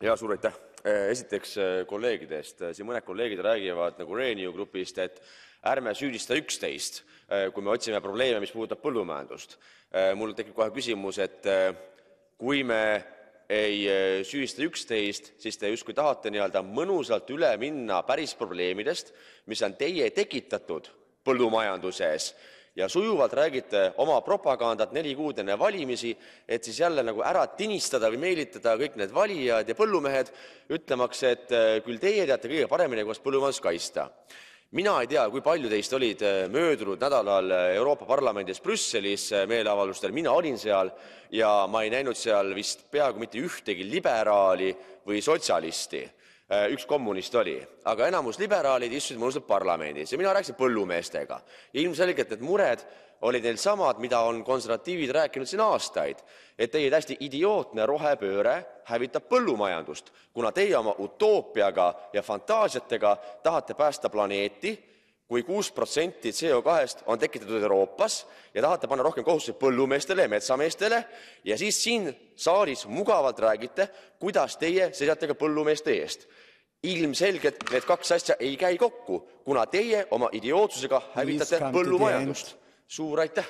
ja suur aitäh! esiteks kolleegidest, siin mõned kolleegid räägivad nagu Renew Grupist, et ärme süüdista üksteist, kui me otsime probleeme, mis puudutab põllumajandust. mul tekib kohe küsimus, et kui me ei süüdista üksteist, siis te justkui tahate nii-öelda mõnusalt üle minna päris probleemidest, mis on teie tekitatud põllumajanduses ja sujuvalt räägite oma propagandat neli kuud enne valimisi, et siis jälle nagu ära tinistada või meelitada kõik need valijad ja põllumehed, ütlemaks, et küll teie teate kõige paremini, kuidas põllumajandust kaitsta. Mina ei tea, kui palju teist olid möödunud nädalal Euroopa Parlamendis Brüsselis meeleavaldustel, mina olin seal ja ma ei näinud seal vist peaaegu mitte ühtegi liberaali või sotsialisti. Äh, üks kommunist oli, aga enamus liberaalid istusid mõnusalt parlamendis ja mina rääkisin põllumeestega. Ilmselgelt need mured olid neil samad, mida on konservatiivid rääkinud siin aastaid, et teie täiesti idiootne rohepööre hävitab põllumajandust, kuna teie oma utoopiaga ja fantaasiatega tahate päästa planeeti, kui kuus protsenti CO2-st on tekitatud Euroopas ja tahate panna rohkem kohustusi põllumeestele ja metsameestele ja siis siin saalis mugavalt räägite, kuidas teie seisate ka põllumeeste eest ilmselgelt need kaks asja ei käi kokku, kuna teie oma idiootsusega hävitate põllumajandust. suur aitäh!